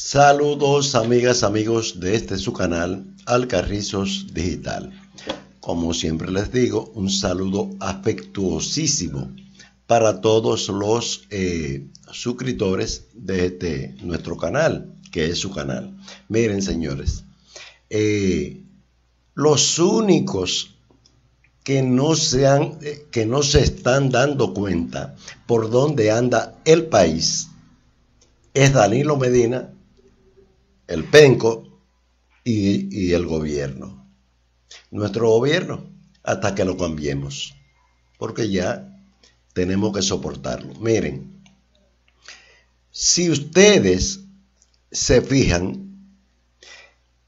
Saludos amigas, amigos de este su canal, Alcarrizos Digital. Como siempre les digo, un saludo afectuosísimo para todos los eh, suscriptores de este, nuestro canal, que es su canal. Miren señores, eh, los únicos que no, se eh, que no se están dando cuenta por dónde anda el país es Danilo Medina el penco y, el gobierno. Nuestro gobierno, hasta que lo cambiemos, porque ya tenemos que soportarlo. Miren, si ustedes se fijan,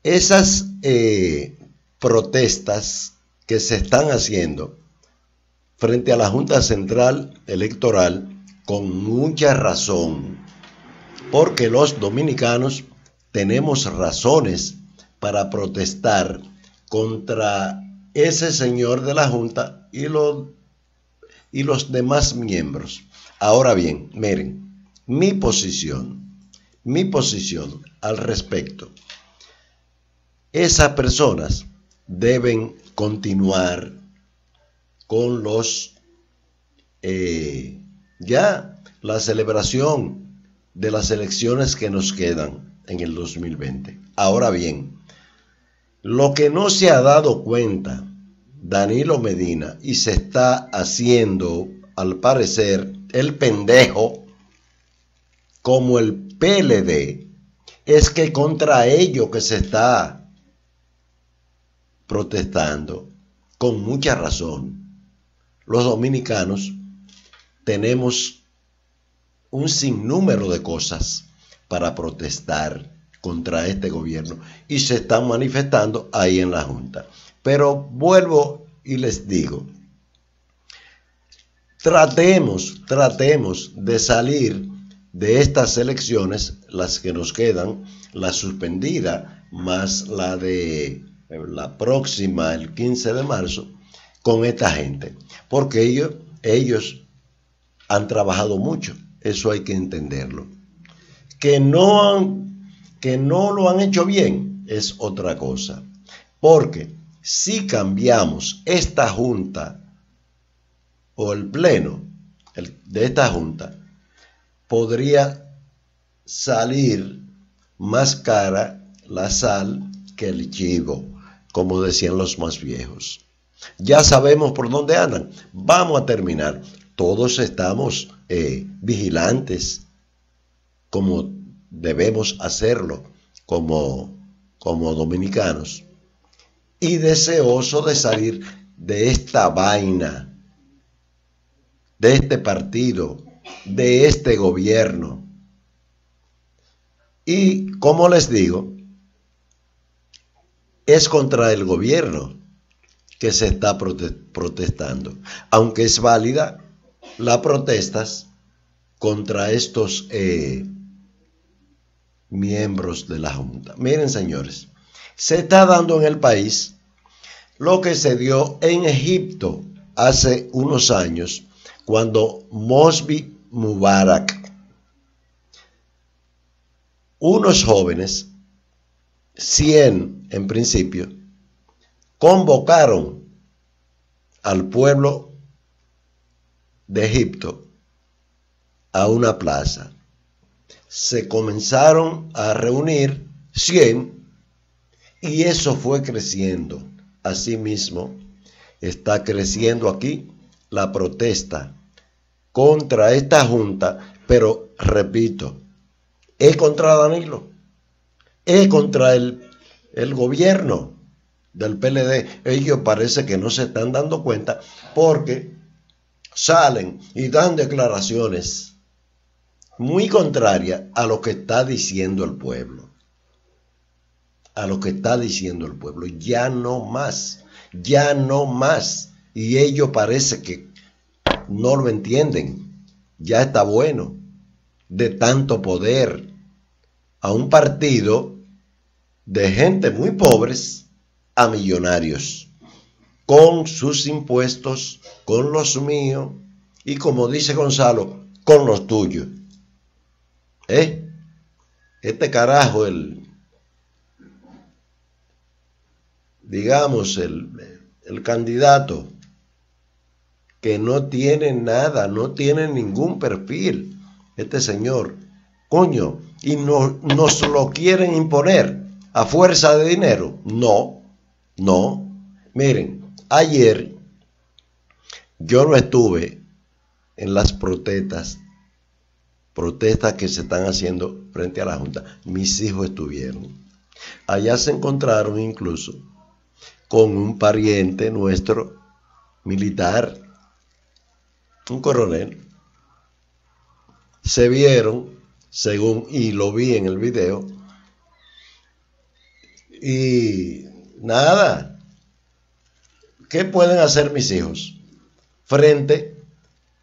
esas eh, protestas que se están haciendo frente a la Junta Central Electoral, con mucha razón, porque los dominicanos tenemos razones para protestar contra ese señor de la Junta y los, y los demás miembros. Ahora bien, miren, mi posición, mi posición al respecto. Esas personas deben continuar con los, eh, ya, la celebración de las elecciones que nos quedan en el 2020. Ahora bien, lo que no se ha dado cuenta Danilo Medina y se está haciendo, al parecer, el pendejo como el PLD, es que contra ello que se está protestando, con mucha razón, los dominicanos tenemos un sinnúmero de cosas para protestar contra este gobierno y se están manifestando ahí en la Junta. Pero vuelvo y les digo, tratemos, tratemos de salir de estas elecciones, las que nos quedan, la suspendida más la de la próxima, el 15 de marzo, con esta gente. Porque ellos, ellos han trabajado mucho, eso hay que entenderlo. Que no, que no lo han hecho bien es otra cosa. Porque si cambiamos esta junta o el pleno de esta junta, podría salir más cara la sal que el chivo, como decían los más viejos. Ya sabemos por dónde andan. Vamos a terminar. Todos estamos eh, vigilantes como debemos hacerlo como, como dominicanos, y deseoso de salir de esta vaina, de este partido, de este gobierno. Y como les digo, es contra el gobierno que se está protestando, aunque es válida las protestas contra estos eh, miembros de la Junta. Miren, señores, se está dando en el país lo que se dio en Egipto hace unos años, cuando Mosby Mubarak, unos jóvenes, 100 en principio, convocaron al pueblo de Egipto a una plaza se comenzaron a reunir 100 y eso fue creciendo. Asimismo, está creciendo aquí la protesta contra esta junta, pero repito, es contra Danilo, es contra el, el gobierno del PLD. Ellos parece que no se están dando cuenta porque salen y dan declaraciones muy contraria a lo que está diciendo el pueblo. A lo que está diciendo el pueblo. Ya no más. Ya no más. Y ellos parece que no lo entienden. Ya está bueno de tanto poder a un partido de gente muy pobres a millonarios, con sus impuestos, con los míos y como dice Gonzalo, con los tuyos. ¿Eh? este carajo, el, digamos, el, el candidato que no tiene nada, no tiene ningún perfil, este señor, coño, y no, nos lo quieren imponer a fuerza de dinero. No, no. Miren, ayer yo no estuve en las protestas, protestas que se están haciendo frente a la Junta. Mis hijos estuvieron. Allá se encontraron incluso con un pariente nuestro militar, un coronel. Se vieron, según, y lo vi en el video, y nada, ¿qué pueden hacer mis hijos frente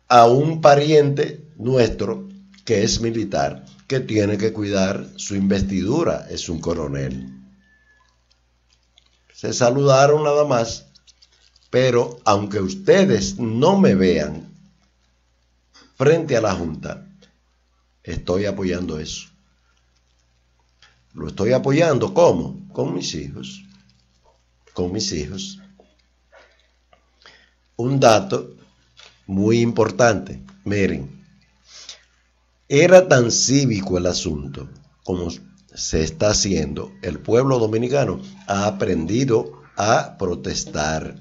a un pariente nuestro que es militar, que tiene que cuidar su investidura, es un coronel? Se saludaron nada más, pero aunque ustedes no me vean frente a la Junta, estoy apoyando eso. Lo estoy apoyando, ¿cómo? Con mis hijos. Con mis hijos. Un dato muy importante. Miren, era tan cívico el asunto como se está haciendo. El pueblo dominicano ha aprendido a protestar.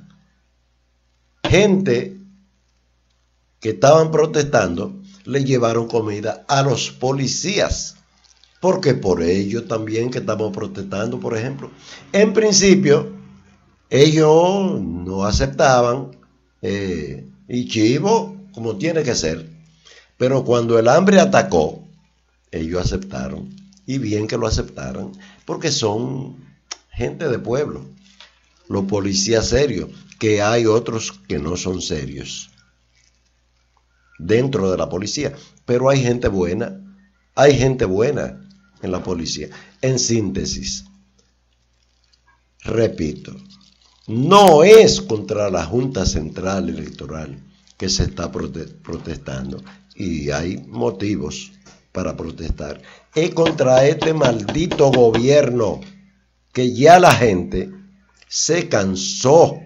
Gente que estaban protestando le llevaron comida a los policías porque por ello también que estamos protestando, por ejemplo. En principio, ellos no aceptaban eh, y chivo como tiene que ser, pero cuando el hambre atacó, ellos aceptaron. Y bien que lo aceptaran, porque son gente de pueblo, los policías serios, que hay otros que no son serios dentro de la policía, pero hay gente buena, hay gente buena en la policía. En síntesis, repito, no es contra la Junta Central Electoral que se está protestando y hay motivos para protestar. Es contra este maldito gobierno que ya la gente se cansó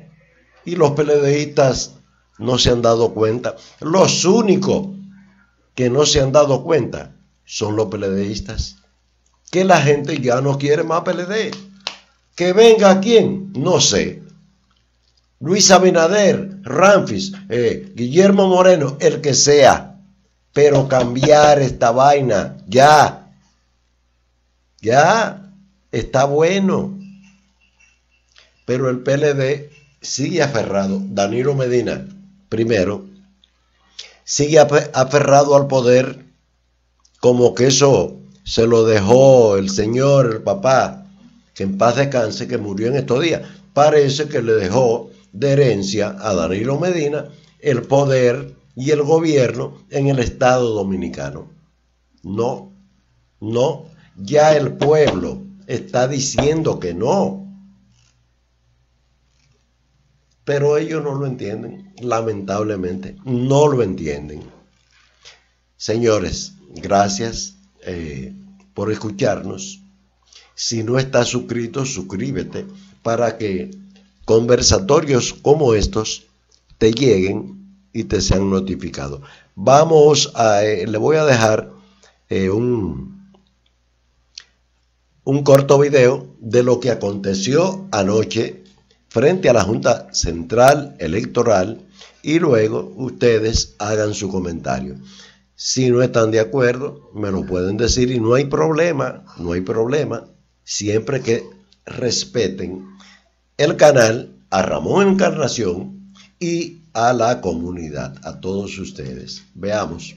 y los PLDistas no se han dado cuenta. Los únicos que no se han dado cuenta son los PLDistas que la gente ya no quiere más PLD. Que venga quién, no sé. Luis Abinader, Ramfis, eh, Guillermo Moreno, el que sea. Pero cambiar esta vaina, ya. Ya, está bueno. Pero el PLD sigue aferrado. Danilo Medina, primero, sigue aferrado al poder como que eso se lo dejó el señor, el papá, que en paz descanse, que murió en estos días. Parece que le dejó de herencia a Danilo Medina el poder y el gobierno en el Estado dominicano. No, no, ya el pueblo está diciendo que no. Pero ellos no lo entienden, lamentablemente, no lo entienden. Señores, gracias eh, por escucharnos. Si no estás suscrito, suscríbete para que conversatorios como estos te lleguen y te sean notificados. Vamos a, eh, le voy a dejar eh, un, un corto video de lo que aconteció anoche frente a la Junta Central Electoral y luego ustedes hagan su comentario. Si no están de acuerdo, me lo pueden decir y no hay problema, no hay problema, siempre que respeten el canal a Ramón Encarnación y a la comunidad, a todos ustedes. Veamos.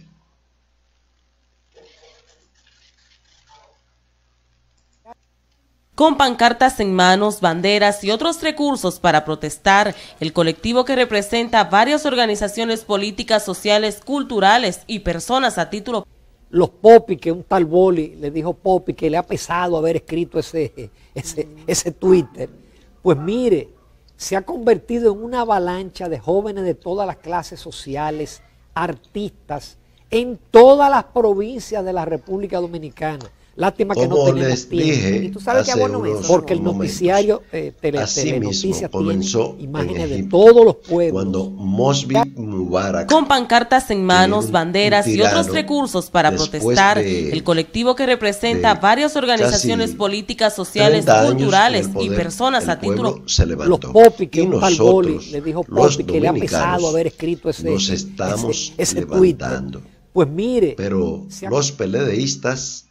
Con pancartas en manos, banderas y otros recursos para protestar, el colectivo que representa varias organizaciones políticas, sociales, culturales y personas a título... Los Popi, que un tal Boli le dijo Popi que le ha pesado haber escrito ese, ese, ese Twitter. Pues mire, se ha convertido en una avalancha de jóvenes de todas las clases sociales, artistas, en todas las provincias de la República Dominicana Lástima que no Como tenemos les tiempo. dije Y tú sabes que bueno Porque el noticiario eh, tele, así mismo tiene comenzó imágenes en de todos los pueblos. cuando Mosby Mubarak Con pancartas en manos, banderas y otros recursos para protestar, de- el colectivo que representa varias organizaciones políticas, sociales, 30 años culturales el y poder, personas a título se los levantó. popis que y un nosotros, le dijo los Popi que le ha pesado haber escrito ese, nos estamos ese, ese levantando. Pues mire, Pero los peledeístas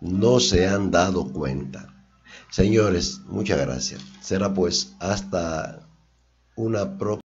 no se han dado cuenta. Señores, muchas gracias. Será pues hasta una próxima.